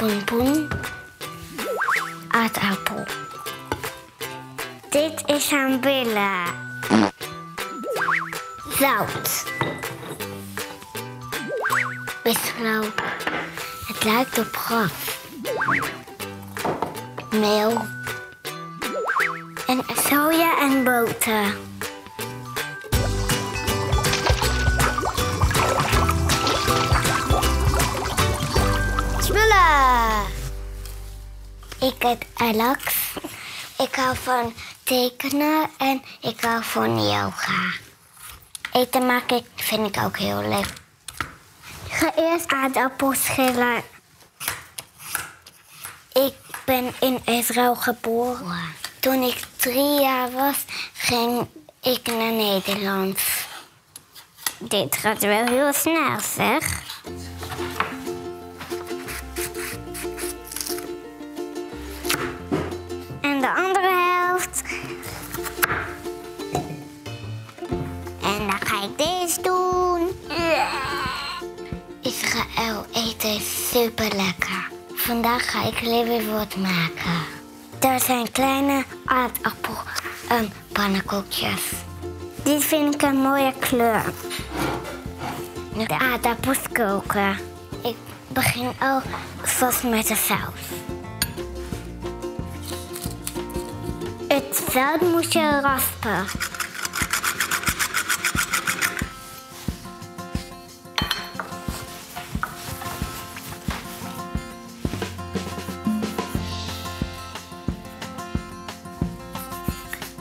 pompoen, aardappel. Dit is haar billen. Zout. Biesblauw. Het lijkt op gras. Meel. En soja en boter. Ik heet Alex. Ik hou van tekenen en ik hou van yoga. Eten maken vind ik ook heel leuk. Ik ga eerst aardappels schillen. Ik ben in Israël geboren. Toen ik drie jaar was, ging ik naar Nederland. Dit gaat wel heel snel, zeg. Super lekker. Vandaag ga ik liverwort maken. Dat zijn kleine aardappel um, pannenkoekjes. Dit vind ik een mooie kleur. De aardappels koken. Ik begin al vast met de saus. Het zout moet je raspen.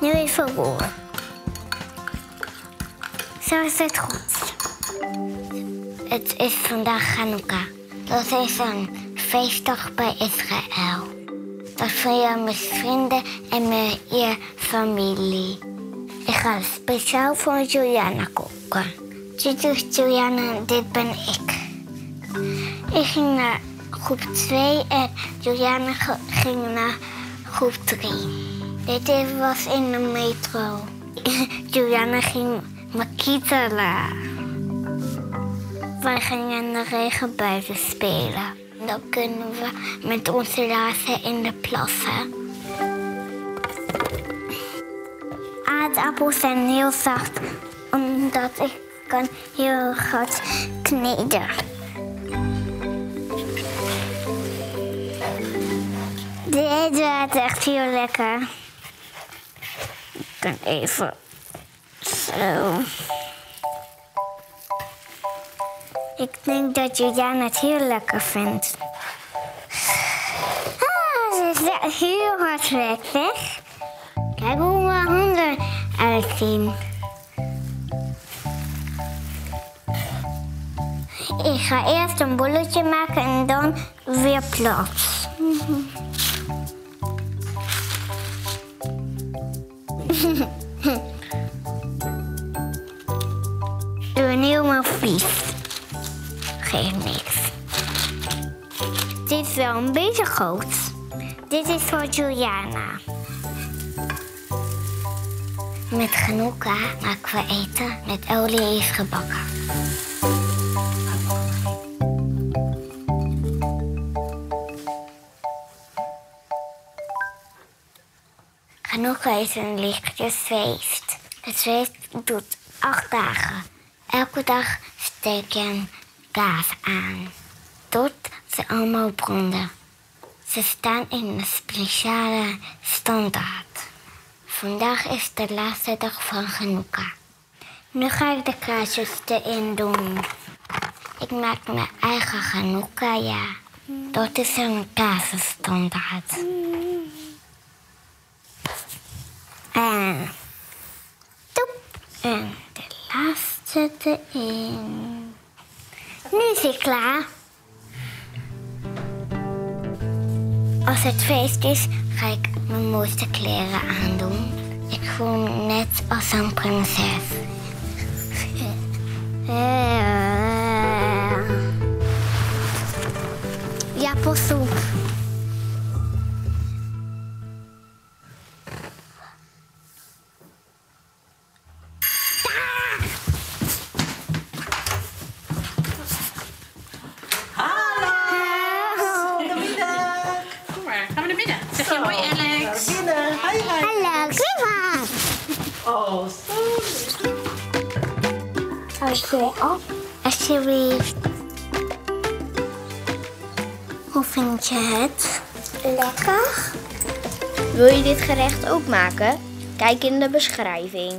Nu even roeren. Zo is het goed. Het is vandaag Hanukkah. Dat is een feestdag bij Israël. Dat vieren met vrienden en met je familie. Ik ga speciaal voor Juliana koken. Dit is Juliana, dit ben ik. Ik ging naar groep 2 en Juliana ging naar groep 3. Dit was in de metro. Juliana ging me kietelen. Wij gingen in de regen buiten spelen. Dan kunnen we met onze laarzen in de plassen. Aardappels zijn heel zacht, omdat ik kan heel goed kneden. Dit wordt echt heel lekker. Even zo. Ik denk dat Juliana het heel lekker vindt. Ah, ze is heel hard weg. Kijk hoe mijn handen uitzien. Ik ga eerst een bolletje maken en dan weer plat. Doe een helemaal vies. Geeft niks. Dit is wel een beetje groot. Dit is voor Juliana. Met Hanukkah maken we eten met olie is gebakken. Is een lichtjesfeest. Het feest doet acht dagen. Elke dag steek een kaas aan. Tot ze allemaal branden. Ze staan in een speciale standaard. Vandaag is de laatste dag van Hanukkah. Nu ga ik de kaarsjes erin doen. Ik maak mijn eigen Hanukkah, ja. Dat is een kaasstandaard. En. En de laatste erin. Nu is hij klaar. Als het feest is, ga ik mijn mooiste kleren aandoen. Ik voel me net als een prinses. Ja, possoep. Oh, Oké, op. Alsjeblieft. Hoe vind je het? Lekker. Wil je dit gerecht ook maken? Kijk in de beschrijving.